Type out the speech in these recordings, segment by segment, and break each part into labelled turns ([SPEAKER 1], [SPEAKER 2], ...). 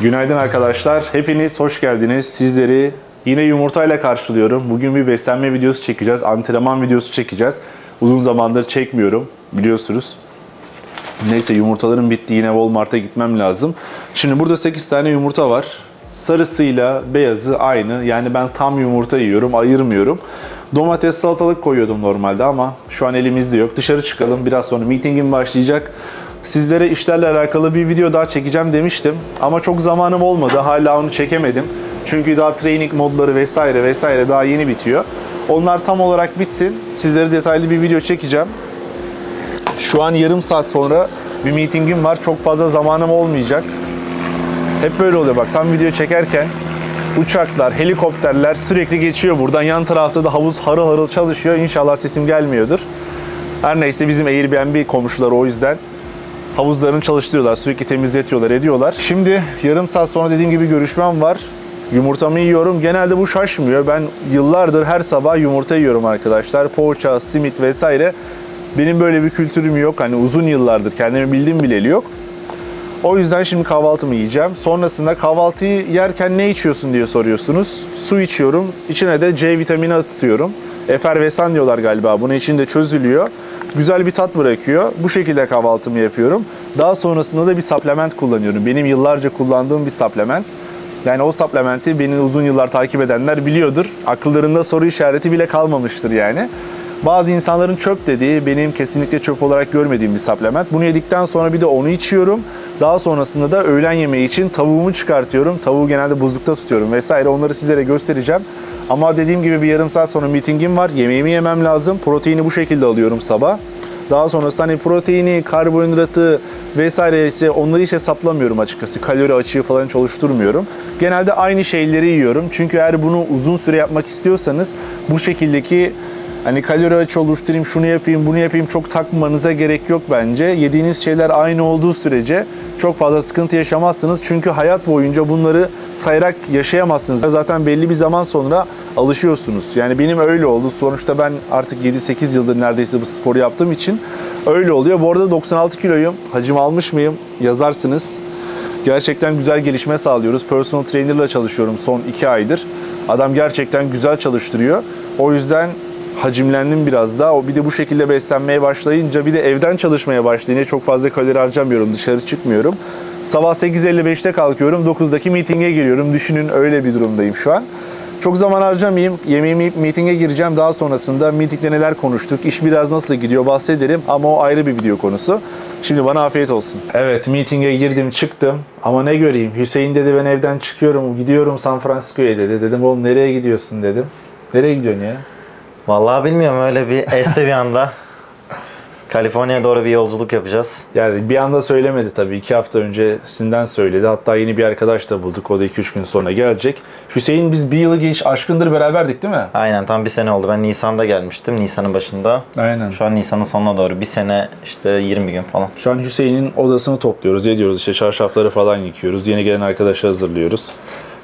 [SPEAKER 1] Günaydın arkadaşlar. Hepiniz hoş geldiniz. Sizleri yine yumurtayla karşılıyorum. Bugün bir beslenme videosu çekeceğiz. Antrenman videosu çekeceğiz. Uzun zamandır çekmiyorum biliyorsunuz. Neyse yumurtaların bitti. Yine Walmart'a gitmem lazım. Şimdi burada 8 tane yumurta var. Sarısıyla beyazı aynı. Yani ben tam yumurta yiyorum, ayırmıyorum. Domates, salatalık koyuyordum normalde ama şu an elimizde yok. Dışarı çıkalım. Biraz sonra meetingim başlayacak. Sizlere işlerle alakalı bir video daha çekeceğim demiştim. Ama çok zamanım olmadı. Hala onu çekemedim. Çünkü daha training modları vesaire vesaire daha yeni bitiyor. Onlar tam olarak bitsin. Sizlere detaylı bir video çekeceğim. Şu an yarım saat sonra bir meetingim var. Çok fazla zamanım olmayacak. Hep böyle oluyor bak. Tam video çekerken uçaklar, helikopterler sürekli geçiyor buradan. Yan tarafta da havuz harıl harıl çalışıyor. İnşallah sesim gelmiyordur. Her neyse bizim Airbnb komşuları o yüzden havuzlarını çalıştırıyorlar. Sürekli temizletiyorlar, ediyorlar. Şimdi yarım saat sonra dediğim gibi görüşmem var. Yumurtamı yiyorum. Genelde bu şaşmıyor. Ben yıllardır her sabah yumurta yiyorum arkadaşlar. Poğaça, simit vesaire. Benim böyle bir kültürüm yok. Hani uzun yıllardır kendimi bildiğim bileli yok. O yüzden şimdi kahvaltımı yiyeceğim. Sonrasında kahvaltıyı yerken ne içiyorsun diye soruyorsunuz. Su içiyorum. İçine de C vitamini atıyorum. Efervesan diyorlar galiba. Bunun içinde çözülüyor. Güzel bir tat bırakıyor. Bu şekilde kahvaltımı yapıyorum. Daha sonrasında da bir supplement kullanıyorum. Benim yıllarca kullandığım bir supplement. Yani o supplementi beni uzun yıllar takip edenler biliyordur. Akıllarında soru işareti bile kalmamıştır yani. Bazı insanların çöp dediği benim kesinlikle çöp olarak görmediğim bir supplement. Bunu yedikten sonra bir de onu içiyorum. Daha sonrasında da öğlen yemeği için tavuğumu çıkartıyorum. Tavuğu genelde buzlukta tutuyorum vesaire. Onları sizlere göstereceğim. Ama dediğim gibi bir yarım saat sonra meetingim var. Yemeğimi yemem lazım. Proteini bu şekilde alıyorum sabah. Daha sonrasında hani proteini, karbonhidratı vesaire işte onları hiç hesaplamıyorum açıkçası. Kalori açığı falan hiç oluşturmuyorum. Genelde aynı şeyleri yiyorum. Çünkü eğer bunu uzun süre yapmak istiyorsanız bu şekildeki Hani kalori açı oluşturayım, şunu yapayım, bunu yapayım çok takmanıza gerek yok bence. Yediğiniz şeyler aynı olduğu sürece çok fazla sıkıntı yaşamazsınız. Çünkü hayat boyunca bunları sayarak yaşayamazsınız. Zaten belli bir zaman sonra alışıyorsunuz. Yani benim öyle oldu. Sonuçta ben artık 7-8 yıldır neredeyse bu sporu yaptığım için öyle oluyor. Bu arada 96 kiloyum. Hacim almış mıyım? Yazarsınız. Gerçekten güzel gelişme sağlıyoruz. Personal trainer ile çalışıyorum son 2 aydır. Adam gerçekten güzel çalıştırıyor. O yüzden hacimlendim biraz daha. O bir de bu şekilde beslenmeye başlayınca bir de evden çalışmaya başlayınca çok fazla kalori harcamıyorum. Dışarı çıkmıyorum. Sabah 8.55'te kalkıyorum. 9'daki mitinge giriyorum. Düşünün öyle bir durumdayım şu an. Çok zaman harcamayayım. Yemeğimi yiyip mitinge gireceğim. Daha sonrasında mitingde neler konuştuk, iş biraz nasıl gidiyor bahsederim. Ama o ayrı bir video konusu. Şimdi bana afiyet olsun. Evet mitinge girdim çıktım. Ama ne göreyim? Hüseyin dedi ben evden çıkıyorum. Gidiyorum San Francisco'ya dedi. Dedim oğlum nereye gidiyorsun dedim. Nereye gidiyorsun ya?
[SPEAKER 2] Vallahi bilmiyorum öyle bir este bir anda. Kaliforniya'ya doğru bir yolculuk yapacağız.
[SPEAKER 1] Yani bir anda söylemedi tabii. iki hafta öncesinden söyledi. Hatta yeni bir arkadaş da bulduk. O da 2-3 gün sonra gelecek. Hüseyin biz bir yılı geç aşkındır beraberdik değil mi?
[SPEAKER 2] Aynen tam bir sene oldu. Ben Nisan'da gelmiştim. Nisan'ın başında.
[SPEAKER 1] Aynen.
[SPEAKER 2] Şu an Nisan'ın sonuna doğru. Bir sene işte 20 gün falan.
[SPEAKER 1] Şu an Hüseyin'in odasını topluyoruz, ediyoruz. işte çarşafları falan yıkıyoruz. Yeni gelen arkadaşı hazırlıyoruz.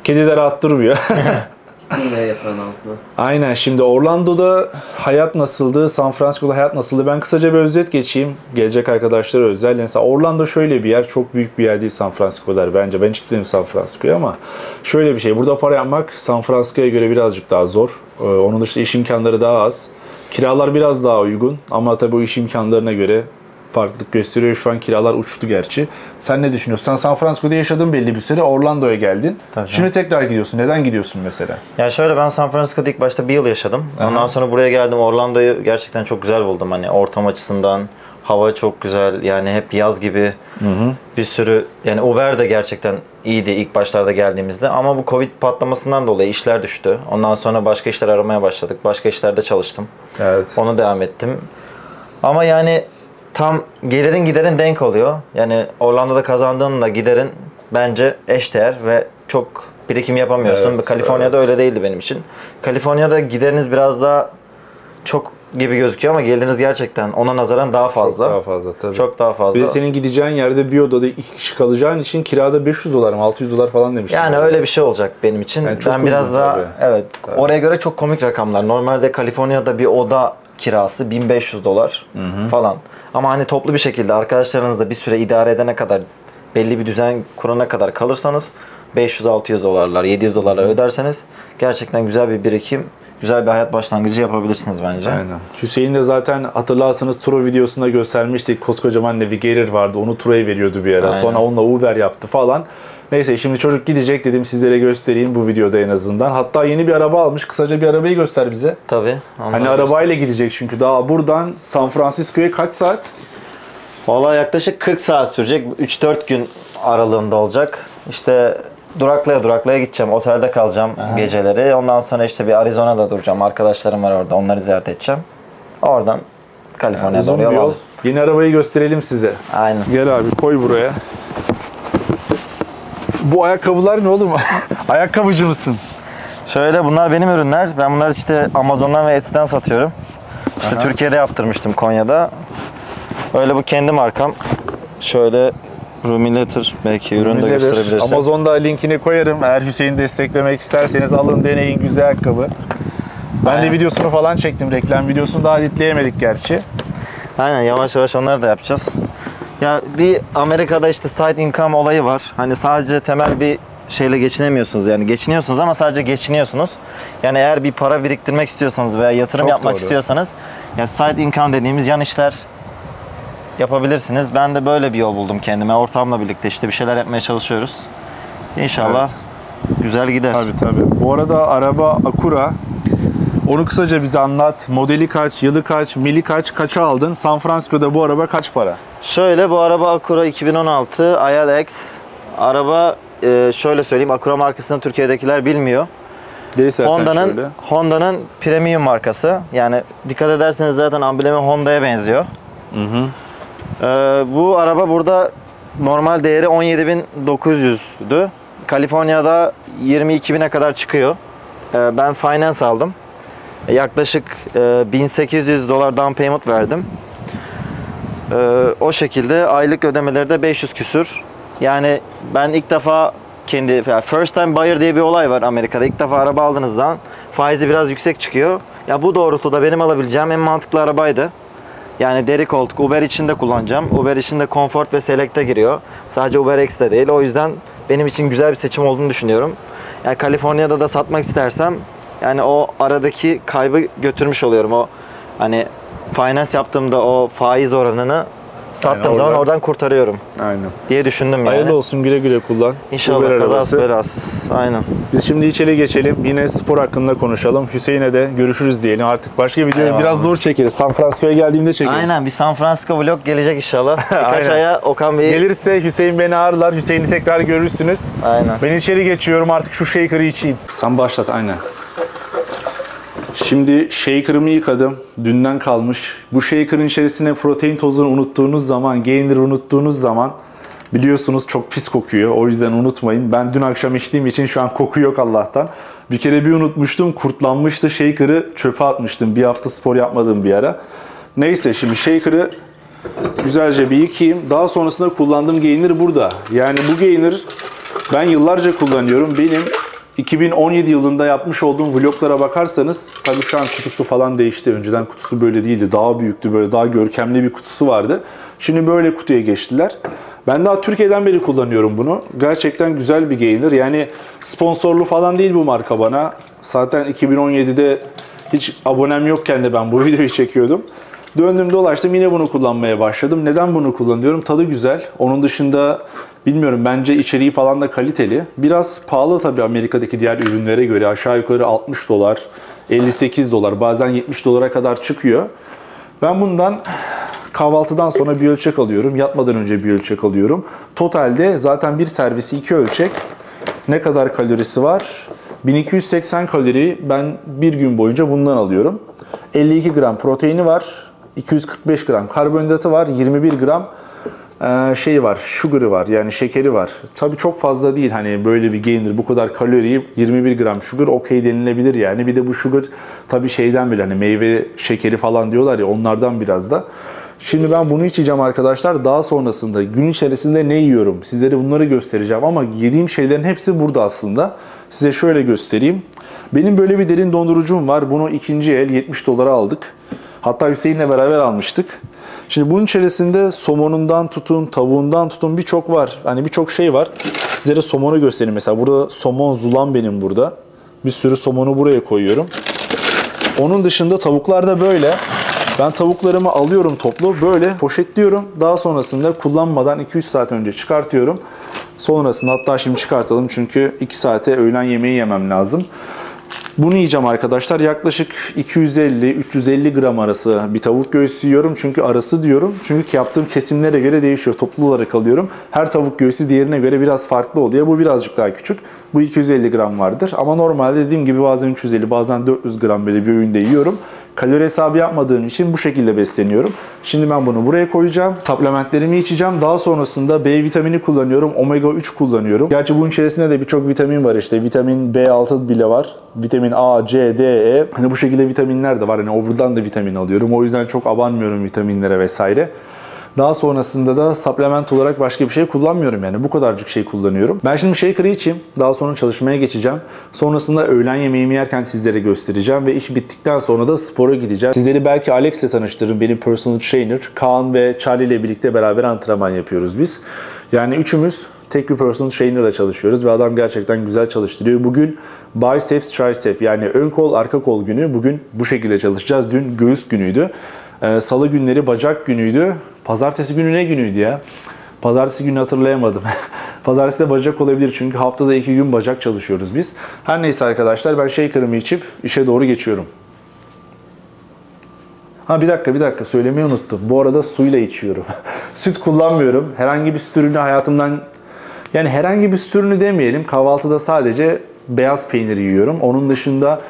[SPEAKER 1] Kedi de rahat durmuyor.
[SPEAKER 3] Yine yatağın altına.
[SPEAKER 1] Aynen şimdi Orlando'da hayat nasıldı, San Francisco'da hayat nasıldı? Ben kısaca bir özet geçeyim. Gelecek arkadaşlara özel. Mesela Orlando şöyle bir yer, çok büyük bir yer değil San Francisco'da bence. Ben hiç gitmedim San Francisco'ya ama şöyle bir şey. Burada para yapmak San Francisco'ya göre birazcık daha zor. Ee, Onun dışında iş imkanları daha az. Kiralar biraz daha uygun ama tabii bu iş imkanlarına göre farklılık gösteriyor. Şu an kiralar uçtu gerçi. Sen ne düşünüyorsun? Sen San Francisco'da yaşadın belli bir süre. Orlando'ya geldin.
[SPEAKER 2] Tabii.
[SPEAKER 1] Şimdi tekrar gidiyorsun. Neden gidiyorsun mesela?
[SPEAKER 2] Ya şöyle ben San Francisco'da ilk başta bir yıl yaşadım. Ondan sonra buraya geldim. Orlando'yu gerçekten çok güzel buldum. Hani ortam açısından, hava çok güzel. Yani hep yaz gibi bir sürü yani Uber de gerçekten iyiydi ilk başlarda geldiğimizde ama bu Covid patlamasından dolayı işler düştü. Ondan sonra başka işler aramaya başladık. Başka işlerde çalıştım.
[SPEAKER 1] Evet.
[SPEAKER 2] Onu devam ettim. Ama yani tam gelirin giderin denk oluyor. Yani Orlando'da kazandığınla giderin bence eşdeğer ve çok birikim yapamıyorsun.
[SPEAKER 1] Evet,
[SPEAKER 2] Kaliforniya'da öyle değildi benim için. Kaliforniya'da gideriniz biraz daha çok gibi gözüküyor ama geliriniz gerçekten ona nazaran daha fazla.
[SPEAKER 1] Çok daha fazla tabii.
[SPEAKER 2] Çok daha fazla.
[SPEAKER 1] Bir senin gideceğin yerde bir odada iki kişi kalacağın için kirada 500 dolar mı 600 dolar falan demiştin.
[SPEAKER 2] Yani öyle bir şey olacak benim için.
[SPEAKER 1] Yani
[SPEAKER 2] ben biraz daha
[SPEAKER 1] tabii.
[SPEAKER 2] evet oraya göre çok komik rakamlar. Normalde Kaliforniya'da bir oda kirası 1500 dolar falan. Ama hani toplu bir şekilde arkadaşlarınızla bir süre idare edene kadar belli bir düzen kurana kadar kalırsanız 500-600 dolarlar, 700 dolarlar öderseniz gerçekten güzel bir birikim, güzel bir hayat başlangıcı yapabilirsiniz bence.
[SPEAKER 1] Aynen. Hüseyin de zaten hatırlarsanız Turo videosunda göstermiştik. Koskocaman Navigator vardı. Onu Turo'ya veriyordu bir ara.
[SPEAKER 2] Aynen.
[SPEAKER 1] Sonra onunla Uber yaptı falan. Neyse şimdi çocuk gidecek dedim sizlere göstereyim bu videoda en azından. Hatta yeni bir araba almış. Kısaca bir arabayı göster bize.
[SPEAKER 2] Tabii.
[SPEAKER 1] Hani arabayla gidecek çünkü daha buradan San Francisco'ya kaç saat?
[SPEAKER 2] Valla yaklaşık 40 saat sürecek. 3-4 gün aralığında olacak. İşte duraklaya duraklaya gideceğim. Otelde kalacağım geceleri. Ondan sonra işte bir Arizona'da duracağım. Arkadaşlarım var orada. Onları ziyaret edeceğim. Oradan Kaliforniya'ya
[SPEAKER 1] Uzun
[SPEAKER 2] doğru yol.
[SPEAKER 1] Yeni arabayı gösterelim size.
[SPEAKER 2] Aynen.
[SPEAKER 1] Gel abi koy buraya. Bu ayakkabılar ne oğlum? Ayakkabıcı mısın?
[SPEAKER 2] Şöyle bunlar benim ürünler. Ben bunları işte Amazon'dan ve Etsy'den satıyorum. İşte Türkiye'de yaptırmıştım Konya'da. Öyle bu kendi markam. Şöyle Rumilator belki ürünü de gösterebilirsin.
[SPEAKER 1] Amazon'da linkini koyarım. Eğer Hüseyin desteklemek isterseniz alın deneyin güzel ayakkabı. Ben de
[SPEAKER 2] Aynen.
[SPEAKER 1] videosunu falan çektim. Reklam videosunu daha editleyemedik gerçi.
[SPEAKER 2] Aynen yavaş yavaş onları da yapacağız. Ya bir Amerika'da işte side income olayı var. Hani sadece temel bir şeyle geçinemiyorsunuz yani geçiniyorsunuz ama sadece geçiniyorsunuz. Yani eğer bir para biriktirmek istiyorsanız veya yatırım
[SPEAKER 1] Çok
[SPEAKER 2] yapmak
[SPEAKER 1] doğru.
[SPEAKER 2] istiyorsanız ya side income dediğimiz yan işler yapabilirsiniz. Ben de böyle bir yol buldum kendime. Ortağımla birlikte işte bir şeyler yapmaya çalışıyoruz. İnşallah güzel gider.
[SPEAKER 1] Tabii tabii. Bu arada araba Acura. Onu kısaca bize anlat. Modeli kaç, yılı kaç, mili kaç, kaça aldın? San Francisco'da bu araba kaç para?
[SPEAKER 2] Şöyle bu araba Acura 2016 ILX. Araba e, şöyle söyleyeyim Acura markasını Türkiye'dekiler bilmiyor. Honda'nın. Honda'nın premium markası. Yani dikkat ederseniz zaten amblemi Honda'ya benziyor. Ee, bu araba burada normal değeri 17.900'dü. Kaliforniya'da 22.000'e kadar çıkıyor. Ee, ben finance aldım. Ee, Yaklaşık e, 1800 dolar down payment verdim. Ee, o şekilde aylık ödemeleri de 500 küsür. Yani ben ilk defa kendi yani first time buyer diye bir olay var Amerika'da. İlk defa araba aldığınızdan faizi biraz yüksek çıkıyor. Ya bu doğrultuda benim alabileceğim en mantıklı arabaydı. Yani deri koltuk Uber için de kullanacağım. Uber için de Comfort ve Select'e giriyor. Sadece Uber X de değil. O yüzden benim için güzel bir seçim olduğunu düşünüyorum. Yani Kaliforniya'da da satmak istersem yani o aradaki kaybı götürmüş oluyorum. O hani finance yaptığımda o faiz oranını sattığım
[SPEAKER 1] oradan-
[SPEAKER 2] zaman oradan kurtarıyorum
[SPEAKER 1] Aynen.
[SPEAKER 2] diye düşündüm yani.
[SPEAKER 1] Hayırlı olsun güle güle kullan. Uber
[SPEAKER 2] İnşallah
[SPEAKER 1] arabası.
[SPEAKER 2] kazası belasız. Aynen.
[SPEAKER 1] Biz şimdi içeri geçelim. Yine spor hakkında konuşalım. Hüseyin'e de görüşürüz diyelim. Artık başka videoyu
[SPEAKER 2] Eyvallah.
[SPEAKER 1] biraz zor çekeriz. San Francisco'ya geldiğimde çekeriz.
[SPEAKER 2] Aynen bir San Francisco vlog gelecek inşallah. Birkaç
[SPEAKER 1] Aynen.
[SPEAKER 2] aya Okan Bey'i...
[SPEAKER 1] Gelirse Hüseyin beni ağırlar. Hüseyin'i tekrar görürsünüz.
[SPEAKER 2] Aynen.
[SPEAKER 1] Ben içeri geçiyorum artık şu shaker'ı içeyim. Sen başlat aynen. Şimdi shaker'ımı yıkadım. Dünden kalmış. Bu shaker'ın içerisine protein tozunu unuttuğunuz zaman, gainer'ı unuttuğunuz zaman biliyorsunuz çok pis kokuyor. O yüzden unutmayın. Ben dün akşam içtiğim için şu an koku yok Allah'tan. Bir kere bir unutmuştum. Kurtlanmıştı. Shaker'ı çöpe atmıştım. Bir hafta spor yapmadığım bir ara. Neyse şimdi shaker'ı güzelce bir yıkayayım. Daha sonrasında kullandığım gainer burada. Yani bu gainer ben yıllarca kullanıyorum. Benim 2017 yılında yapmış olduğum vloglara bakarsanız tabii şu an kutusu falan değişti. Önceden kutusu böyle değildi. Daha büyüktü. Böyle daha görkemli bir kutusu vardı. Şimdi böyle kutuya geçtiler. Ben daha Türkiye'den beri kullanıyorum bunu. Gerçekten güzel bir gainer. Yani sponsorlu falan değil bu marka bana. Zaten 2017'de hiç abonem yokken de ben bu videoyu çekiyordum. Döndüm dolaştım yine bunu kullanmaya başladım. Neden bunu kullanıyorum? Tadı güzel. Onun dışında bilmiyorum bence içeriği falan da kaliteli. Biraz pahalı tabii Amerika'daki diğer ürünlere göre. Aşağı yukarı 60 dolar, 58 dolar bazen 70 dolara kadar çıkıyor. Ben bundan kahvaltıdan sonra bir ölçek alıyorum. Yatmadan önce bir ölçek alıyorum. Totalde zaten bir servisi iki ölçek. Ne kadar kalorisi var? 1280 kalori ben bir gün boyunca bundan alıyorum. 52 gram proteini var. 245 gram karbonhidratı var. 21 gram şeyi var, sugar'ı var yani şekeri var. Tabii çok fazla değil hani böyle bir gainer bu kadar kaloriyi 21 gram sugar okey denilebilir yani. Bir de bu sugar tabii şeyden bile hani meyve şekeri falan diyorlar ya onlardan biraz da. Şimdi ben bunu içeceğim arkadaşlar. Daha sonrasında gün içerisinde ne yiyorum? Sizlere bunları göstereceğim ama yediğim şeylerin hepsi burada aslında. Size şöyle göstereyim. Benim böyle bir derin dondurucum var. Bunu ikinci el 70 dolara aldık. Hatta Hüseyin'le beraber almıştık. Şimdi bunun içerisinde somonundan tutun, tavuğundan tutun birçok var. Hani birçok şey var. Sizlere somonu göstereyim. Mesela burada somon zulan benim burada. Bir sürü somonu buraya koyuyorum. Onun dışında tavuklar da böyle. Ben tavuklarımı alıyorum toplu böyle poşetliyorum. Daha sonrasında kullanmadan 2-3 saat önce çıkartıyorum. Sonrasında hatta şimdi çıkartalım çünkü 2 saate öğlen yemeği yemem lazım. Bunu yiyeceğim arkadaşlar. Yaklaşık 250-350 gram arası bir tavuk göğsü yiyorum. Çünkü arası diyorum. Çünkü yaptığım kesimlere göre değişiyor. Toplu olarak alıyorum. Her tavuk göğsü diğerine göre biraz farklı oluyor. Bu birazcık daha küçük. Bu 250 gram vardır. Ama normalde dediğim gibi bazen 350 bazen 400 gram böyle bir öğünde yiyorum. Kalori hesabı yapmadığım için bu şekilde besleniyorum. Şimdi ben bunu buraya koyacağım. Supplementlerimi içeceğim. Daha sonrasında B vitamini kullanıyorum. Omega 3 kullanıyorum. Gerçi bunun içerisinde de birçok vitamin var işte. Vitamin B6 bile var. Vitamin A, C, D, E. Hani bu şekilde vitaminler de var. Hani o buradan da vitamin alıyorum. O yüzden çok abanmıyorum vitaminlere vesaire. Daha sonrasında da supplement olarak başka bir şey kullanmıyorum yani. Bu kadarcık şey kullanıyorum. Ben şimdi shaker'ı içeyim. Daha sonra çalışmaya geçeceğim. Sonrasında öğlen yemeğimi yerken sizlere göstereceğim ve iş bittikten sonra da spora gideceğim. Sizleri belki Alex'le tanıştırırım. Benim personal trainer. Kaan ve Charlie ile birlikte beraber antrenman yapıyoruz biz. Yani üçümüz tek bir personal trainer'la çalışıyoruz ve adam gerçekten güzel çalıştırıyor. Bugün biceps, tricep yani ön kol, arka kol günü. Bugün bu şekilde çalışacağız. Dün göğüs günüydü. Ee, Salı günleri bacak günüydü. Pazartesi günü ne günüydü ya? Pazartesi günü hatırlayamadım. Pazartesi de bacak olabilir çünkü haftada iki gün bacak çalışıyoruz biz. Her neyse arkadaşlar ben shaker'ımı içip işe doğru geçiyorum. Ha bir dakika bir dakika söylemeyi unuttum. Bu arada suyla içiyorum. Süt kullanmıyorum. Herhangi bir süt ürünü hayatımdan yani herhangi bir süt ürünü demeyelim. Kahvaltıda sadece beyaz peynir yiyorum. Onun dışında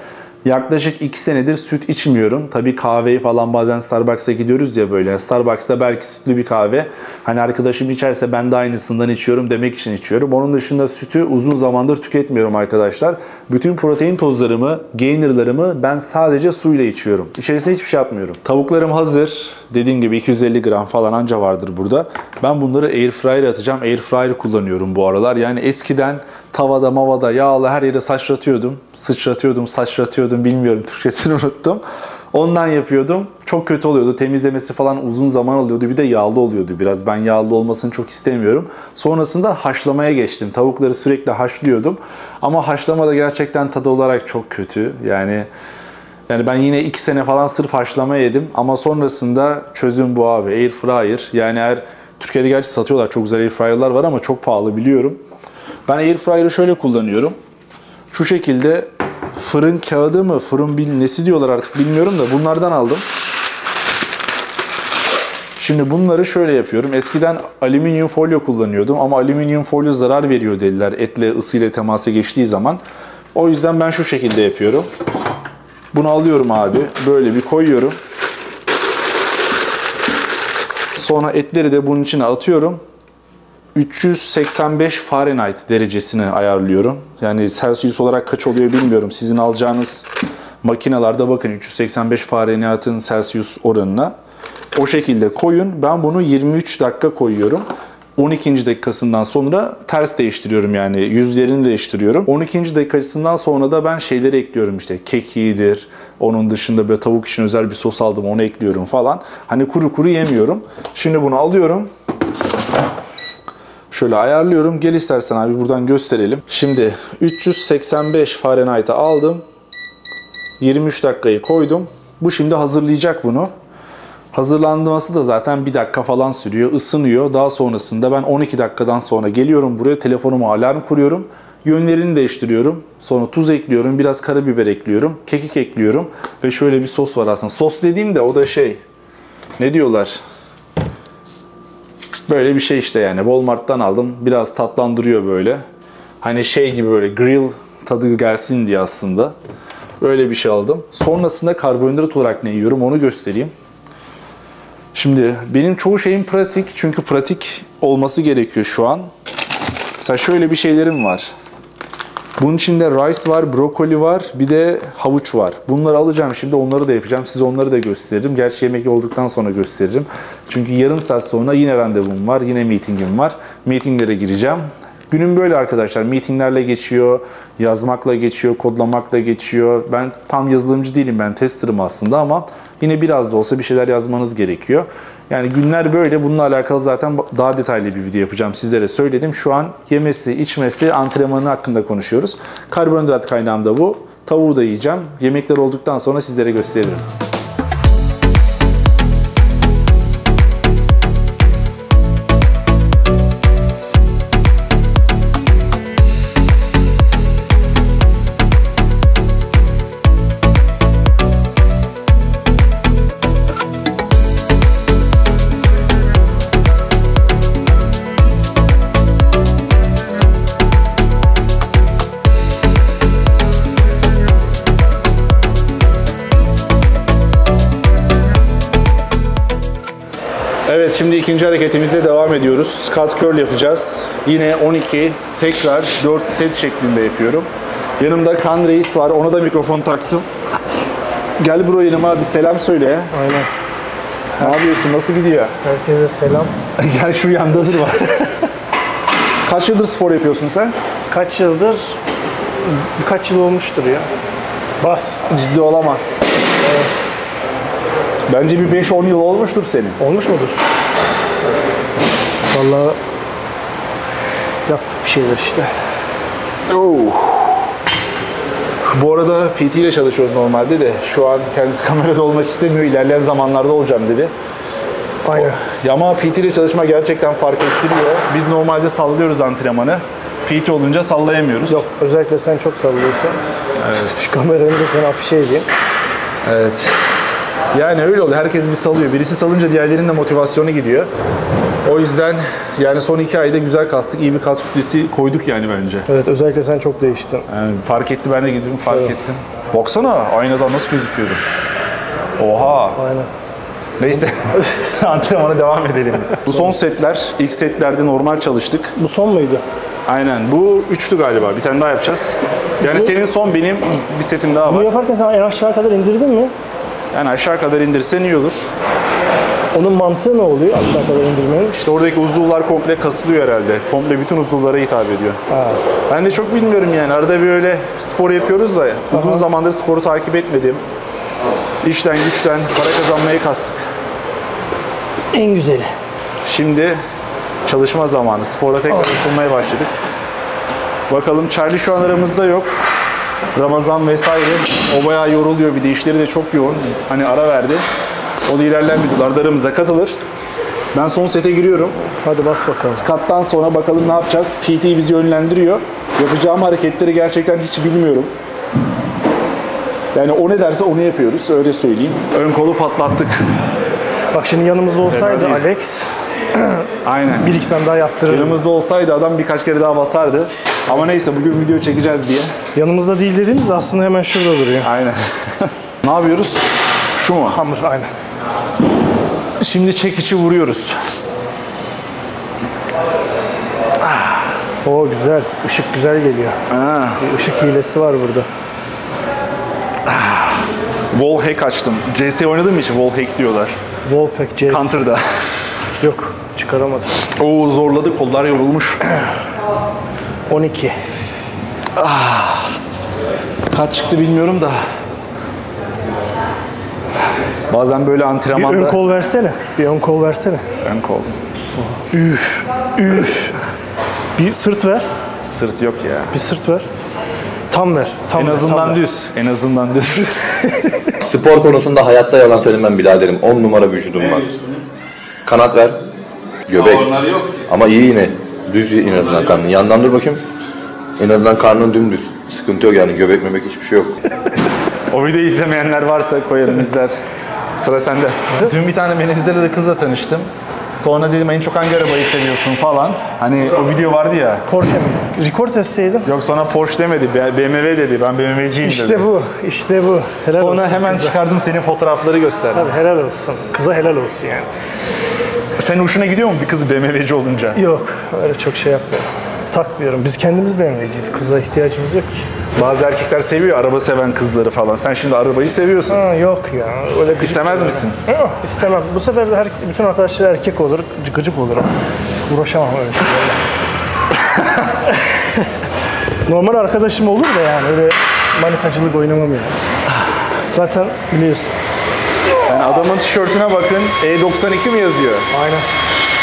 [SPEAKER 1] Yaklaşık 2 senedir süt içmiyorum. Tabii kahveyi falan bazen Starbucks'a gidiyoruz ya böyle. Starbucks'ta belki sütlü bir kahve. Hani arkadaşım içerse ben de aynısından içiyorum demek için içiyorum. Onun dışında sütü uzun zamandır tüketmiyorum arkadaşlar. Bütün protein tozlarımı, gainerlarımı ben sadece suyla içiyorum. İçerisine hiçbir şey atmıyorum. Tavuklarım hazır. Dediğim gibi 250 gram falan anca vardır burada. Ben bunları air fryer atacağım. Air fryer kullanıyorum bu aralar. Yani eskiden tavada mavada yağlı her yere saçratıyordum. Sıçratıyordum, saçratıyordum bilmiyorum Türkçesini unuttum. Ondan yapıyordum. Çok kötü oluyordu. Temizlemesi falan uzun zaman alıyordu. Bir de yağlı oluyordu biraz. Ben yağlı olmasını çok istemiyorum. Sonrasında haşlamaya geçtim. Tavukları sürekli haşlıyordum. Ama haşlama da gerçekten tadı olarak çok kötü. Yani yani ben yine 2 sene falan sırf haşlama yedim. Ama sonrasında çözüm bu abi. Air fryer. Yani eğer Türkiye'de gerçi satıyorlar. Çok güzel air fryer'lar var ama çok pahalı biliyorum. Ben air fryer'ı şöyle kullanıyorum. Şu şekilde fırın kağıdı mı, fırın bil nesi diyorlar artık bilmiyorum da bunlardan aldım. Şimdi bunları şöyle yapıyorum. Eskiden alüminyum folyo kullanıyordum ama alüminyum folyo zarar veriyor dediler etle ısıyla temasa geçtiği zaman. O yüzden ben şu şekilde yapıyorum. Bunu alıyorum abi. Böyle bir koyuyorum. Sonra etleri de bunun içine atıyorum. 385 Fahrenheit derecesini ayarlıyorum. Yani Celsius olarak kaç oluyor bilmiyorum. Sizin alacağınız makinalarda bakın 385 Fahrenheit'in Celsius oranına. O şekilde koyun. Ben bunu 23 dakika koyuyorum. 12. dakikasından sonra ters değiştiriyorum yani yüzlerini değiştiriyorum. 12. dakikasından sonra da ben şeyleri ekliyorum işte kekiğidir. Onun dışında böyle tavuk için özel bir sos aldım onu ekliyorum falan. Hani kuru kuru yemiyorum. Şimdi bunu alıyorum. Şöyle ayarlıyorum. Gel istersen abi buradan gösterelim. Şimdi 385 Fahrenheit'a aldım. 23 dakikayı koydum. Bu şimdi hazırlayacak bunu. Hazırlanması da zaten bir dakika falan sürüyor. ısınıyor. Daha sonrasında ben 12 dakikadan sonra geliyorum buraya. Telefonuma alarm kuruyorum. Yönlerini değiştiriyorum. Sonra tuz ekliyorum. Biraz karabiber ekliyorum. Kekik ekliyorum. Ve şöyle bir sos var aslında. Sos dediğim de o da şey. Ne diyorlar? Böyle bir şey işte yani. Walmart'tan aldım. Biraz tatlandırıyor böyle. Hani şey gibi böyle grill tadı gelsin diye aslında. Böyle bir şey aldım. Sonrasında karbonhidrat olarak ne yiyorum onu göstereyim. Şimdi benim çoğu şeyim pratik. Çünkü pratik olması gerekiyor şu an. Mesela şöyle bir şeylerim var. Bunun içinde rice var, brokoli var, bir de havuç var. Bunları alacağım şimdi onları da yapacağım. Size onları da gösteririm. Gerçi yemek olduktan sonra gösteririm. Çünkü yarım saat sonra yine randevum var, yine meetingim var. Meetinglere gireceğim. Günüm böyle arkadaşlar. Meetinglerle geçiyor, yazmakla geçiyor, kodlamakla geçiyor. Ben tam yazılımcı değilim, ben testerım aslında ama yine biraz da olsa bir şeyler yazmanız gerekiyor. Yani günler böyle. Bununla alakalı zaten daha detaylı bir video yapacağım. Sizlere söyledim. Şu an yemesi, içmesi, antrenmanı hakkında konuşuyoruz. Karbonhidrat kaynağım da bu. Tavuğu da yiyeceğim. Yemekler olduktan sonra sizlere gösteririm. Şimdi ikinci hareketimize devam ediyoruz. Squat curl yapacağız. Yine 12 tekrar 4 set şeklinde yapıyorum. Yanımda Kan Reis var. Ona da mikrofon taktım. Gel bro yanıma bir selam söyle.
[SPEAKER 4] Aynen.
[SPEAKER 1] Ne yapıyorsun? Nasıl gidiyor?
[SPEAKER 4] Herkese selam.
[SPEAKER 1] Gel şu yanda dur var. Kaç yıldır spor yapıyorsun sen?
[SPEAKER 4] Kaç yıldır? Birkaç yıl olmuştur ya. Bas.
[SPEAKER 1] Ciddi olamaz. Bence bir 5-10 yıl olmuştur senin.
[SPEAKER 4] Olmuş mudur? Vallahi yaptık bir şeyler işte.
[SPEAKER 1] Oh. Bu arada PT ile çalışıyoruz normalde de şu an kendisi kamerada olmak istemiyor. İlerleyen zamanlarda olacağım dedi.
[SPEAKER 4] Aynen.
[SPEAKER 1] Ya ama PT ile çalışma gerçekten fark ettiriyor. Biz normalde sallıyoruz antrenmanı. PT olunca sallayamıyoruz.
[SPEAKER 4] Yok özellikle sen çok sallıyorsun. Evet. Kameranı da sen afişe edeyim.
[SPEAKER 1] Evet. Yani öyle oluyor. Herkes bir salıyor. Birisi salınca diğerlerinin de motivasyonu gidiyor. O yüzden yani son iki ayda güzel kastık. iyi bir kas kütlesi koyduk yani bence.
[SPEAKER 4] Evet özellikle sen çok değiştin.
[SPEAKER 1] Yani fark etti ben de gittim fark
[SPEAKER 4] Evet.
[SPEAKER 1] ettim. Baksana aynadan nasıl gözüküyorum. Oha.
[SPEAKER 4] Aynen.
[SPEAKER 1] Neyse antrenmana devam edelim biz. Bu son setler. ilk setlerde normal çalıştık.
[SPEAKER 4] Bu son muydu?
[SPEAKER 1] Aynen. Bu üçlü galiba. Bir tane daha yapacağız. Yani senin son benim bir setim daha
[SPEAKER 4] Bunu
[SPEAKER 1] var.
[SPEAKER 4] yaparken sen en aşağı kadar indirdin mi?
[SPEAKER 1] Yani aşağı kadar indirsen iyi olur.
[SPEAKER 4] Onun mantığı ne oluyor aşağı kadar indirmenin?
[SPEAKER 1] İşte oradaki uzuvlar komple kasılıyor herhalde. Komple bütün uzuvlara hitap ediyor.
[SPEAKER 4] Ha.
[SPEAKER 1] Ben de çok bilmiyorum yani. Arada bir öyle spor yapıyoruz da uzun zamandır sporu takip etmedim. İşten güçten para kazanmayı kastık.
[SPEAKER 4] En güzeli.
[SPEAKER 1] Şimdi çalışma zamanı. Spora tekrar ısınmaya başladık. Bakalım Charlie şu an aramızda yok. Ramazan vesaire. O bayağı yoruluyor. Bir de işleri de çok yoğun. Hani ara verdi. O da ilerleyen videolarda aramıza katılır. Ben son sete giriyorum.
[SPEAKER 4] Hadi bas bakalım.
[SPEAKER 1] Skattan sonra bakalım ne yapacağız. PT bizi yönlendiriyor. Yapacağım hareketleri gerçekten hiç bilmiyorum. Yani o ne derse onu yapıyoruz. Öyle söyleyeyim. Ön kolu patlattık.
[SPEAKER 4] Bak şimdi yanımızda olsaydı
[SPEAKER 1] Fena değil.
[SPEAKER 4] Alex
[SPEAKER 1] Aynen.
[SPEAKER 4] bir iki tane daha yaptırırdı.
[SPEAKER 1] Yanımızda olsaydı adam birkaç kere daha basardı. Ama neyse bugün video çekeceğiz diye.
[SPEAKER 4] Yanımızda değil dediğimiz de aslında hemen şurada duruyor.
[SPEAKER 1] Aynen. ne yapıyoruz? Şu mu?
[SPEAKER 4] Hamur aynen.
[SPEAKER 1] Şimdi çekici vuruyoruz.
[SPEAKER 4] O güzel. Işık güzel geliyor.
[SPEAKER 1] Ha.
[SPEAKER 4] Bir ışık hilesi var burada.
[SPEAKER 1] Wall hack açtım. CS oynadığım için wall hack diyorlar.
[SPEAKER 4] Wallpack C.
[SPEAKER 1] Counter'da.
[SPEAKER 4] Yok çıkaramadım.
[SPEAKER 1] Oo zorladı kollar yorulmuş.
[SPEAKER 4] 12.
[SPEAKER 1] Kaç çıktı bilmiyorum da. Bazen böyle
[SPEAKER 4] Bir
[SPEAKER 1] antrenmanda...
[SPEAKER 4] ön kol versene. Bir ön kol versene.
[SPEAKER 1] Ön kol.
[SPEAKER 4] Üf. Üf. Bir sırt ver.
[SPEAKER 1] Sırt yok ya.
[SPEAKER 4] Bir sırt ver. Tam ver. Tam
[SPEAKER 1] En
[SPEAKER 4] ver,
[SPEAKER 1] azından
[SPEAKER 4] tam ver.
[SPEAKER 1] düz. En azından düz.
[SPEAKER 5] Spor konusunda hayatta yalan söylemem biraderim. 10 numara vücudum var. Kanat ver. Göbek. Ama iyi yine. Düz en azından karnın. Yandan dur bakayım. En azından karnın dümdüz. Sıkıntı yok yani. Göbek memek hiçbir şey yok.
[SPEAKER 1] o videoyu izlemeyenler varsa koyarım izler. Sıra sende. Dün bir tane Venezuela'da kızla tanıştım. Sonra dedim en çok hangi arabayı seviyorsun falan. Hani o video vardı ya.
[SPEAKER 4] Porsche mi? Record etseydin.
[SPEAKER 1] Yok sonra Porsche demedi. BMW dedi. Ben BMW'ciyim dedi.
[SPEAKER 4] İşte bu. İşte bu. Helal
[SPEAKER 1] Sonra
[SPEAKER 4] olsun
[SPEAKER 1] hemen
[SPEAKER 4] kıza.
[SPEAKER 1] çıkardım senin fotoğrafları gösterdim.
[SPEAKER 4] Tabii helal olsun. Kıza helal olsun yani.
[SPEAKER 1] Senin hoşuna gidiyor mu bir kız BMW'ci olunca?
[SPEAKER 4] Yok öyle çok şey yapmıyorum. Takmıyorum. Biz kendimiz BMW'ciyiz. Kıza ihtiyacımız yok ki.
[SPEAKER 1] Bazı erkekler seviyor araba seven kızları falan. Sen şimdi arabayı seviyorsun.
[SPEAKER 4] Ha, yok ya. Öyle
[SPEAKER 1] İstemez
[SPEAKER 4] yani.
[SPEAKER 1] misin?
[SPEAKER 4] Yok istemem. Bu sefer de her, bütün arkadaşlar erkek olur. Gıcık, olurum. Uğraşamam öyle şeylerle. Normal arkadaşım olur da yani öyle manitacılık oynamam yani. Zaten biliyorsun.
[SPEAKER 1] Yani adamın tişörtüne bakın. E92 mi yazıyor?
[SPEAKER 4] Aynen.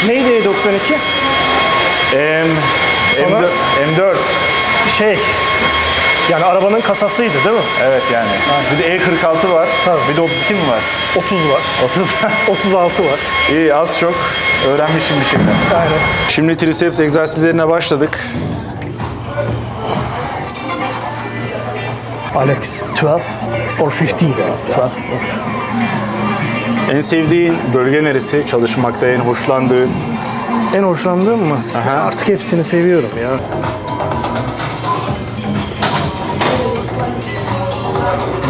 [SPEAKER 4] Neydi E92?
[SPEAKER 1] M,
[SPEAKER 4] Sana-
[SPEAKER 1] M4, M4.
[SPEAKER 4] Şey, yani arabanın kasasıydı değil mi?
[SPEAKER 1] Evet yani. Bir de E46 var.
[SPEAKER 4] Tabii.
[SPEAKER 1] Bir de 32 mi var?
[SPEAKER 4] 30 var.
[SPEAKER 1] 30.
[SPEAKER 4] 36 var.
[SPEAKER 1] İyi az çok öğrenmişim bir şeyler.
[SPEAKER 4] Aynen.
[SPEAKER 1] Şimdi triceps egzersizlerine başladık.
[SPEAKER 4] Alex, 12 or 15? 12.
[SPEAKER 1] En sevdiğin bölge neresi? Çalışmakta en hoşlandığın?
[SPEAKER 4] En hoşlandığım mı?
[SPEAKER 1] Aha.
[SPEAKER 4] Artık hepsini seviyorum ya.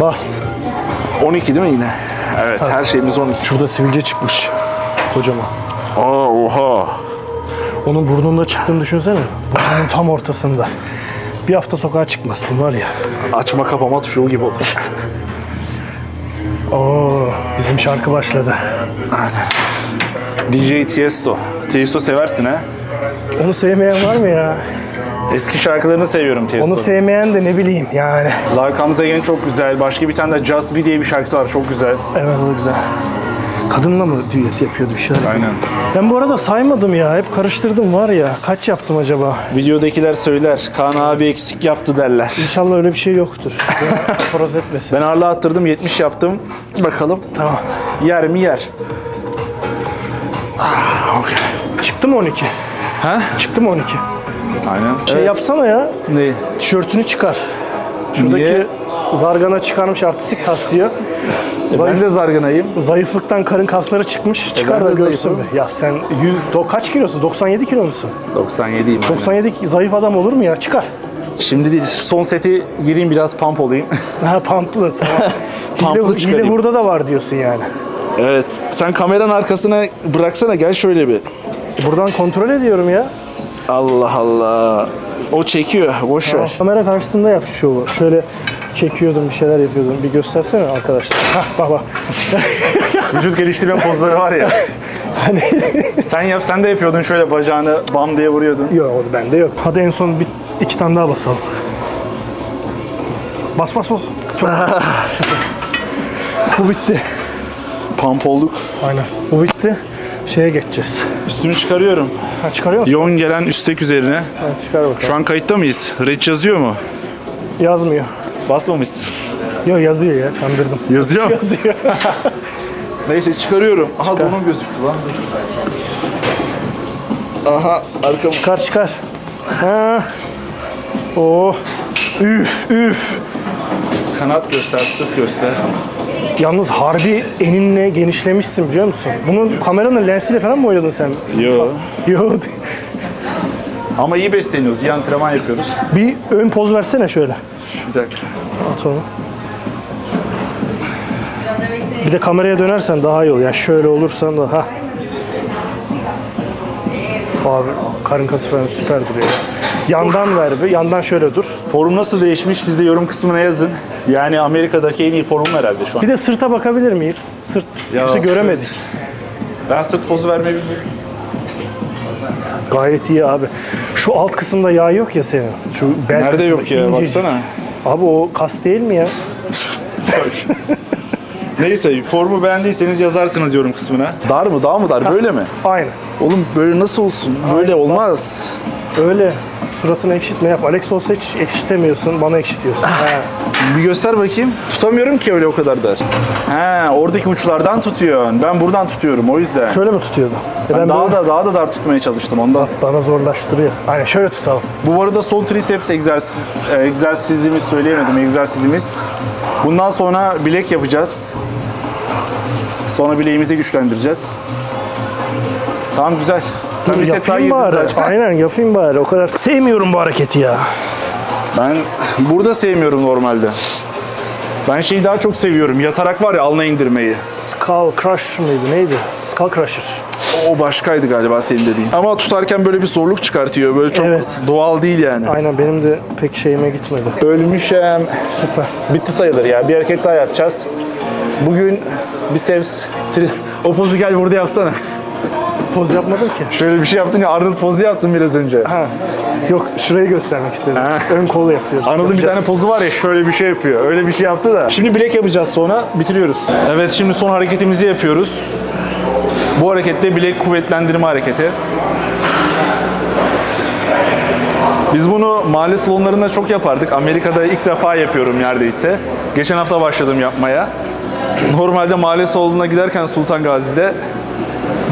[SPEAKER 4] Bas.
[SPEAKER 1] 12 değil mi yine? Evet her şeyimiz 12.
[SPEAKER 4] Şurada sivilce çıkmış. Kocaman.
[SPEAKER 1] Aa oha.
[SPEAKER 4] Onun burnunda çıktığını düşünsene. Burnunun tam ortasında. Bir hafta sokağa çıkmazsın var ya.
[SPEAKER 1] Açma kapama tuşu gibi olur.
[SPEAKER 4] Oo, bizim şarkı başladı.
[SPEAKER 1] DJ Tiesto. Tiesto seversin ha?
[SPEAKER 4] Onu sevmeyen var mı ya?
[SPEAKER 1] Eski şarkılarını seviyorum Tiesto.
[SPEAKER 4] Onu sevmeyen de ne bileyim yani.
[SPEAKER 1] Like Comes Again çok güzel. Başka bir tane de Just Be diye bir şarkısı var. Çok güzel.
[SPEAKER 4] Evet o güzel. Kadınla mı düet yapıyordu bir şeyler?
[SPEAKER 1] Aynen.
[SPEAKER 4] Ben bu arada saymadım ya. Hep karıştırdım var ya. Kaç yaptım acaba?
[SPEAKER 1] Videodakiler söyler. Kaan abi eksik yaptı derler.
[SPEAKER 4] İnşallah öyle bir şey yoktur. Aforoz etmesin.
[SPEAKER 1] Ben ağırlığı attırdım 70 yaptım. Bakalım
[SPEAKER 4] Tamam.
[SPEAKER 1] yer mi yer.
[SPEAKER 4] Çıktı mı 12?
[SPEAKER 1] Ha?
[SPEAKER 4] Çıktı mı 12?
[SPEAKER 1] Aynen.
[SPEAKER 4] Şey yapsana ya.
[SPEAKER 1] Ne?
[SPEAKER 4] Tişörtünü çıkar. Şuradaki
[SPEAKER 1] Niye?
[SPEAKER 4] zargana çıkarmış artistik kasıyor.
[SPEAKER 1] E, ben de zarganayım.
[SPEAKER 4] Zayıflıktan karın kasları çıkmış. Çıkar
[SPEAKER 1] ben
[SPEAKER 4] da görsün
[SPEAKER 1] zayıfım.
[SPEAKER 4] be. Ya sen 100, do, kaç kilosun? 97 kilo musun?
[SPEAKER 1] 97'yim.
[SPEAKER 4] 97 zayıf adam olur mu ya? Çıkar.
[SPEAKER 1] Şimdi değil. Son seti gireyim biraz pump olayım.
[SPEAKER 4] Ha pamplı tamam.
[SPEAKER 1] Pamplı
[SPEAKER 4] hile, hile burada da var diyorsun yani.
[SPEAKER 1] evet. Sen kameranın arkasına bıraksana gel şöyle bir.
[SPEAKER 4] Buradan kontrol ediyorum ya.
[SPEAKER 1] Allah Allah. O çekiyor. Boş ver.
[SPEAKER 4] Kamera karşısında yap şu şovu. Şöyle çekiyordum, bir şeyler yapıyordum. Bir göstersene arkadaşlar. Hah bak bak.
[SPEAKER 1] Vücut geliştirme pozları var ya.
[SPEAKER 4] Hani
[SPEAKER 1] sen yap sen de yapıyordun şöyle bacağını bam diye vuruyordun.
[SPEAKER 4] yok o bende yok. Hadi en son bir iki tane daha basalım. Bas bas bas. Çok süper. Bu bitti.
[SPEAKER 1] Pump olduk.
[SPEAKER 4] Aynen. Bu bitti. Şeye geçeceğiz.
[SPEAKER 1] Üstünü çıkarıyorum.
[SPEAKER 4] Ha çıkarıyor musun?
[SPEAKER 1] Yoğun gelen üstek üzerine.
[SPEAKER 4] Ha, çıkar bakalım.
[SPEAKER 1] Şu an kayıtta mıyız? Red yazıyor mu?
[SPEAKER 4] Yazmıyor.
[SPEAKER 1] Basmamışsın.
[SPEAKER 4] Yok yazıyor ya. Kandırdım.
[SPEAKER 1] Yazıyor mu?
[SPEAKER 4] Yazıyor.
[SPEAKER 1] Neyse çıkarıyorum. Aha donum gözüktü lan. Aha arkam.
[SPEAKER 4] çıkar çıkar. Ha. Oh. Üf üf.
[SPEAKER 1] Kanat göster, sırt göster.
[SPEAKER 4] Yalnız harbi eninle genişlemişsin biliyor musun? Bunun kameranın lensiyle falan mı oynadın sen?
[SPEAKER 1] Yo.
[SPEAKER 4] Yo.
[SPEAKER 1] Ama iyi besleniyoruz. İyi antrenman yapıyoruz.
[SPEAKER 4] Bir ön poz versene şöyle.
[SPEAKER 1] Bir dakika.
[SPEAKER 4] At onu. Bir de kameraya dönersen daha iyi olur. Yani şöyle olursan da ha. Abi karın kası falan süper duruyor. Ya. Yandan ver bir. Yandan şöyle dur.
[SPEAKER 1] Forum nasıl değişmiş? Siz de yorum kısmına yazın. Yani Amerika'daki en iyi forum herhalde şu an.
[SPEAKER 4] Bir de sırta bakabilir miyiz? Sırt.
[SPEAKER 1] Ya, sırt.
[SPEAKER 4] göremedik.
[SPEAKER 1] Ben sırt pozu vermeyi bilmiyorum.
[SPEAKER 4] Gayet iyi abi. Şu alt kısımda yağ yok ya senin. Şu bel
[SPEAKER 1] Nerede yok ya?
[SPEAKER 4] incecik.
[SPEAKER 1] Baksana.
[SPEAKER 4] Abi o kas değil mi ya?
[SPEAKER 1] Neyse formu beğendiyseniz yazarsınız yorum kısmına. Dar mı? Daha mı dar? Böyle mi?
[SPEAKER 4] Aynen.
[SPEAKER 1] Oğlum böyle nasıl olsun? Böyle olmaz.
[SPEAKER 4] Öyle. Suratını ekşitme yap. Alex olsa hiç ekşitemiyorsun. Bana ekşitiyorsun. Ha.
[SPEAKER 1] Bir göster bakayım. Tutamıyorum ki öyle o kadar dar. He, oradaki uçlardan tutuyorsun. Ben buradan tutuyorum o yüzden.
[SPEAKER 4] Şöyle mi tutuyordu?
[SPEAKER 1] Ben
[SPEAKER 4] ben
[SPEAKER 1] daha
[SPEAKER 4] böyle-
[SPEAKER 1] da daha da dar tutmaya çalıştım ondan.
[SPEAKER 4] Bana zorlaştırıyor. Aynen şöyle tutalım.
[SPEAKER 1] Bu arada sol triceps egzersiz, e, egzersizimiz söyleyemedim egzersizimiz. Bundan sonra bilek yapacağız. Sonra bileğimizi güçlendireceğiz. Tamam güzel. Sen bir set daha
[SPEAKER 4] yapayım
[SPEAKER 1] girdin
[SPEAKER 4] bari.
[SPEAKER 1] zaten.
[SPEAKER 4] Aynen yapayım bari. O kadar sevmiyorum bu hareketi ya.
[SPEAKER 1] Ben burada sevmiyorum normalde. Ben şeyi daha çok seviyorum. Yatarak var ya alnına indirmeyi.
[SPEAKER 4] Skull Crush mıydı? Neydi? Skull Crusher.
[SPEAKER 1] O başkaydı galiba senin dediğin. Ama tutarken böyle bir zorluk çıkartıyor. Böyle çok
[SPEAKER 4] Evet.
[SPEAKER 1] doğal değil yani.
[SPEAKER 4] Aynen benim de pek şeyime gitmedi.
[SPEAKER 1] Ölmüşem.
[SPEAKER 4] Süper.
[SPEAKER 1] Bitti sayılır ya. Bir hareket daha yapacağız. Bugün biceps, tri... O pozu gel burada yapsana.
[SPEAKER 4] poz yapmadım ki.
[SPEAKER 1] Şöyle bir şey yaptın ya Arnold pozu yaptın biraz önce.
[SPEAKER 4] Ha. Yok şurayı göstermek istedim.
[SPEAKER 1] Ha.
[SPEAKER 4] Ön kol yapıyoruz.
[SPEAKER 1] Arnold'un bir
[SPEAKER 4] Yapacağız.
[SPEAKER 1] tane pozu var ya şöyle bir şey yapıyor. Öyle bir şey yaptı da. Şimdi bilek yapacağız sonra bitiriyoruz. Evet şimdi son hareketimizi yapıyoruz. Bu harekette bilek kuvvetlendirme hareketi. Biz bunu mahalle salonlarında çok yapardık. Amerika'da ilk defa yapıyorum neredeyse. Geçen hafta başladım yapmaya. Normalde mahalle salonuna giderken Sultan Gazi'de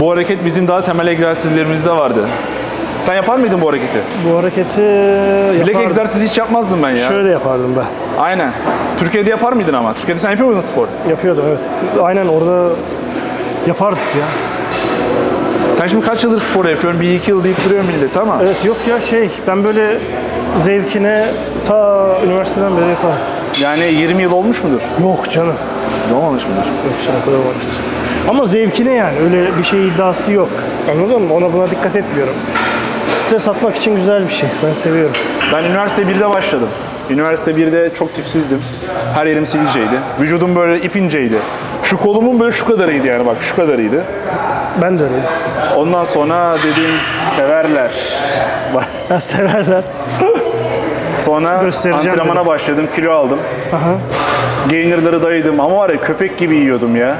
[SPEAKER 1] bu hareket bizim daha temel egzersizlerimizde vardı. Sen yapar mıydın bu hareketi?
[SPEAKER 4] Bu hareketi
[SPEAKER 1] Bilek
[SPEAKER 4] yapardım.
[SPEAKER 1] egzersizi hiç yapmazdım ben ya.
[SPEAKER 4] Şöyle yapardım ben.
[SPEAKER 1] Aynen. Türkiye'de yapar mıydın ama? Türkiye'de sen yapıyor muydun spor?
[SPEAKER 4] Yapıyordum evet. Aynen orada yapardık ya.
[SPEAKER 1] Sen şimdi kaç yıldır spor yapıyorsun? Bir iki yıl deyip duruyor millet ama.
[SPEAKER 4] Evet yok ya şey ben böyle zevkine ta üniversiteden beri yaparım.
[SPEAKER 1] Yani 20 yıl olmuş mudur?
[SPEAKER 4] Yok canım.
[SPEAKER 1] Olmamış mıdır?
[SPEAKER 4] Yok o kadar olmamıştır. Ama zevkine yani öyle bir şey iddiası yok. Anladın mı? Ona buna dikkat etmiyorum. Stres atmak için güzel bir şey. Ben seviyorum.
[SPEAKER 1] Ben üniversite 1'de başladım. Üniversite 1'de çok tipsizdim. Her yerim sivilceydi. Vücudum böyle ip inceydi. Şu kolumun böyle şu kadarıydı yani bak şu kadarıydı.
[SPEAKER 4] Ben de öyleyim.
[SPEAKER 1] Ondan sonra dedim severler.
[SPEAKER 4] Ha, severler.
[SPEAKER 1] Sonra
[SPEAKER 4] Göstereceğim
[SPEAKER 1] antrenmana
[SPEAKER 4] dedim.
[SPEAKER 1] başladım, kilo aldım.
[SPEAKER 4] Aha.
[SPEAKER 1] Gainer'ları dayıdım ama var ya köpek gibi yiyordum ya.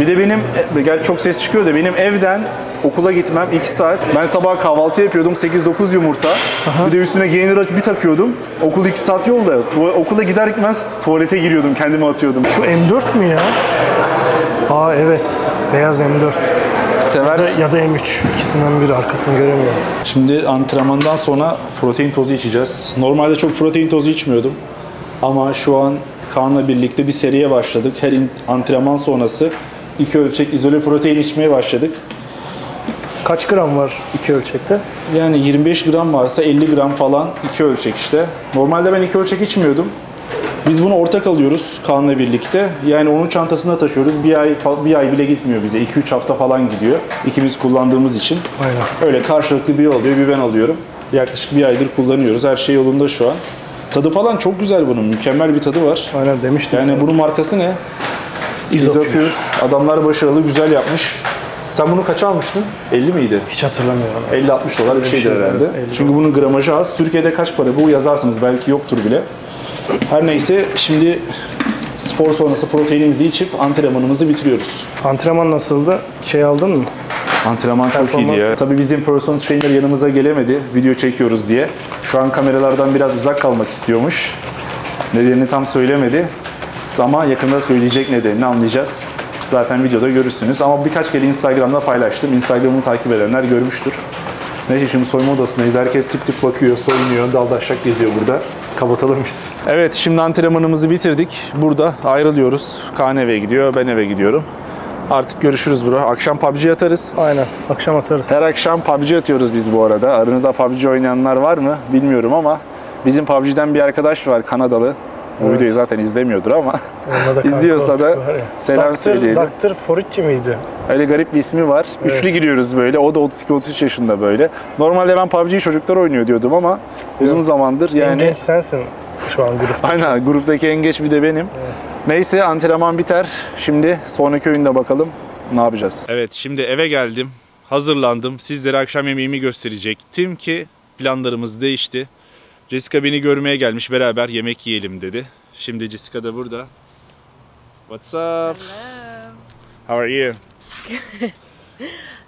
[SPEAKER 1] Bir de benim, e, gel çok ses çıkıyor da benim evden okula gitmem 2 saat. Ben sabah kahvaltı yapıyordum 8-9 yumurta. Bir de üstüne gainer bir takıyordum. Okul 2 saat yolda. Tu- okula gider gitmez tuvalete giriyordum kendimi atıyordum.
[SPEAKER 4] Şu M4 mü ya? Aa evet. Beyaz M4.
[SPEAKER 1] Seversin.
[SPEAKER 4] Ya da M3. İkisinden biri arkasını göremiyorum.
[SPEAKER 1] Şimdi antrenmandan sonra protein tozu içeceğiz. Normalde çok protein tozu içmiyordum. Ama şu an Kaan'la birlikte bir seriye başladık. Her antrenman sonrası iki ölçek izole protein içmeye başladık.
[SPEAKER 4] Kaç gram var iki ölçekte?
[SPEAKER 1] Yani 25 gram varsa 50 gram falan iki ölçek işte. Normalde ben iki ölçek içmiyordum. Biz bunu ortak alıyoruz Kaan'la birlikte. Yani onun çantasında taşıyoruz. Bir ay bir ay bile gitmiyor bize. 2-3 hafta falan gidiyor. İkimiz kullandığımız için.
[SPEAKER 4] Aynen.
[SPEAKER 1] Öyle karşılıklı bir oluyor, bir ben alıyorum. Yaklaşık bir aydır kullanıyoruz. Her şey yolunda şu an. Tadı falan çok güzel bunun. Mükemmel bir tadı var.
[SPEAKER 4] Aynen demiştim.
[SPEAKER 1] Yani
[SPEAKER 4] sana.
[SPEAKER 1] bunun markası ne?
[SPEAKER 4] İzopür.
[SPEAKER 1] Adamlar başarılı, güzel yapmış. Sen bunu kaça almıştın? 50 miydi?
[SPEAKER 4] Hiç hatırlamıyorum.
[SPEAKER 1] 50-60 dolar bir şeydir
[SPEAKER 4] şey,
[SPEAKER 1] herhalde.
[SPEAKER 4] evet, 50
[SPEAKER 1] Çünkü bunun gramajı az. Türkiye'de kaç para bu yazarsınız belki yoktur bile. Her neyse şimdi spor sonrası proteinimizi içip antrenmanımızı bitiriyoruz.
[SPEAKER 4] Antrenman nasıldı? Şey aldın mı?
[SPEAKER 1] Antrenman çok iyiydi ya. Tabii bizim personal trainer yanımıza gelemedi video çekiyoruz diye. Şu an kameralardan biraz uzak kalmak istiyormuş. Nedenini tam söylemedi. Ama yakında söyleyecek nedenini anlayacağız. Zaten videoda görürsünüz. Ama birkaç kere Instagram'da paylaştım. Instagram'ı takip edenler görmüştür. Neyse şimdi soyunma odasındayız. Herkes tip tip bakıyor, soyunuyor, daldaşak geziyor burada. Kapatalım biz. Evet şimdi antrenmanımızı bitirdik. Burada ayrılıyoruz. Kaan eve gidiyor, ben eve gidiyorum. Artık görüşürüz bro. Akşam PUBG atarız.
[SPEAKER 4] Aynen. Akşam atarız.
[SPEAKER 1] Her akşam PUBG atıyoruz biz bu arada. Aranızda PUBG oynayanlar var mı bilmiyorum ama bizim PUBG'den bir arkadaş var Kanadalı. Bu videoyu zaten izlemiyordur ama izliyorsa da selam
[SPEAKER 4] Dr.
[SPEAKER 1] söyleyelim.
[SPEAKER 4] Dr. Foricci miydi?
[SPEAKER 1] Öyle garip bir ismi var. Üçlü giriyoruz böyle. O da 32-33 yaşında böyle. Normalde ben PUBG'yi çocuklar oynuyor diyordum ama uzun zamandır
[SPEAKER 4] En
[SPEAKER 1] yani
[SPEAKER 4] genç sensin şu an grupta.
[SPEAKER 1] aynen gruptaki en geç bir de benim. Neyse antrenman biter. Şimdi sonraki oyunda bakalım ne yapacağız. Evet şimdi eve geldim. Hazırlandım. Sizlere akşam yemeğimi gösterecektim ki planlarımız değişti. Jessica beni görmeye gelmiş. Beraber yemek yiyelim dedi. Şimdi Jessica da burada. What's up?
[SPEAKER 6] Hello.
[SPEAKER 1] How are you?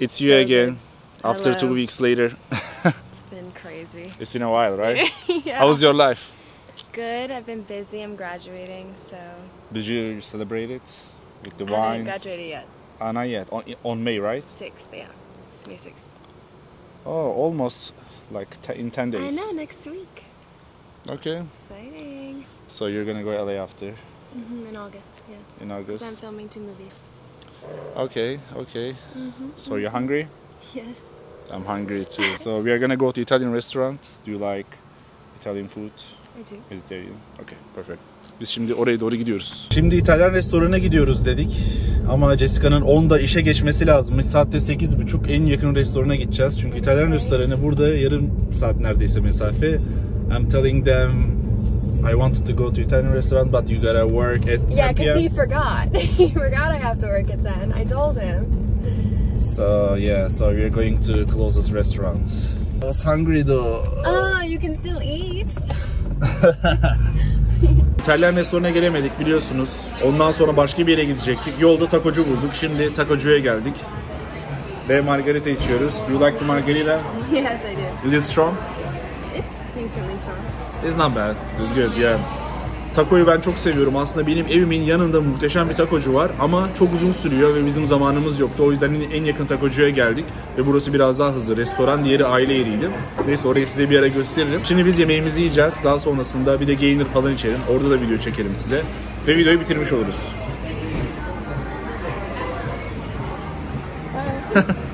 [SPEAKER 1] It's you
[SPEAKER 6] So
[SPEAKER 1] again. After two
[SPEAKER 6] Hello.
[SPEAKER 1] weeks later.
[SPEAKER 6] It's been crazy.
[SPEAKER 1] It's been a while, right?
[SPEAKER 6] yeah.
[SPEAKER 1] How was your life?
[SPEAKER 6] Good. I've been busy. I'm graduating, so
[SPEAKER 1] Did you celebrate it with the
[SPEAKER 6] I haven't
[SPEAKER 1] wines?
[SPEAKER 6] graduated yet.
[SPEAKER 1] Uh, not yet. On, on May, right?
[SPEAKER 6] Sixth, yeah, May sixth.
[SPEAKER 1] Oh, almost like in 10 days.
[SPEAKER 6] I know. Next week.
[SPEAKER 1] Okay.
[SPEAKER 6] Exciting.
[SPEAKER 1] So you're gonna go LA after
[SPEAKER 6] hmm in August, yeah.
[SPEAKER 1] in August.
[SPEAKER 6] I'm filming two movies.
[SPEAKER 1] Okay, okay.
[SPEAKER 6] Mm-hmm.
[SPEAKER 1] So you're hungry?
[SPEAKER 6] Yes.
[SPEAKER 1] I'm hungry too. so we are gonna go to Italian restaurant. Do you like Italian food?
[SPEAKER 6] I do.
[SPEAKER 1] Vegetarian. Okay, perfect. Biz şimdi oraya doğru gidiyoruz. Şimdi İtalyan restoranına gidiyoruz dedik. Ama Jessica'nın 10'da işe geçmesi lazımmış. Saatte 8.30 en yakın restorana gideceğiz. Çünkü İtalyan restoranı burada yarım saat neredeyse mesafe. I'm telling them I wanted to go to Italian restaurant but you gotta work at 10
[SPEAKER 6] Yeah, because
[SPEAKER 1] p.m.
[SPEAKER 6] he forgot. he forgot I have to work at ten. I told him.
[SPEAKER 1] So yeah, so we're going to closest restaurant. I was hungry though.
[SPEAKER 6] Oh, you can still eat.
[SPEAKER 1] İtalyan restoranına gelemedik biliyorsunuz. Ondan sonra başka bir yere gidecektik. Yolda takocu bulduk. Şimdi takocuya geldik. Ve margarita içiyoruz. You like the margarita?
[SPEAKER 6] yes, I do.
[SPEAKER 1] Is it strong?
[SPEAKER 6] recently, Sean?
[SPEAKER 1] It's not bad. It's good, yeah. Takoyu ben çok seviyorum. Aslında benim evimin yanında muhteşem bir takocu var ama çok uzun sürüyor ve bizim zamanımız yoktu. O yüzden en yakın takocuya geldik ve burası biraz daha hızlı. Restoran diğeri aile yeriydi. Neyse orayı size bir ara gösteririm. Şimdi biz yemeğimizi yiyeceğiz. Daha sonrasında bir de gainer falan içelim. Orada da video çekelim size ve videoyu bitirmiş oluruz.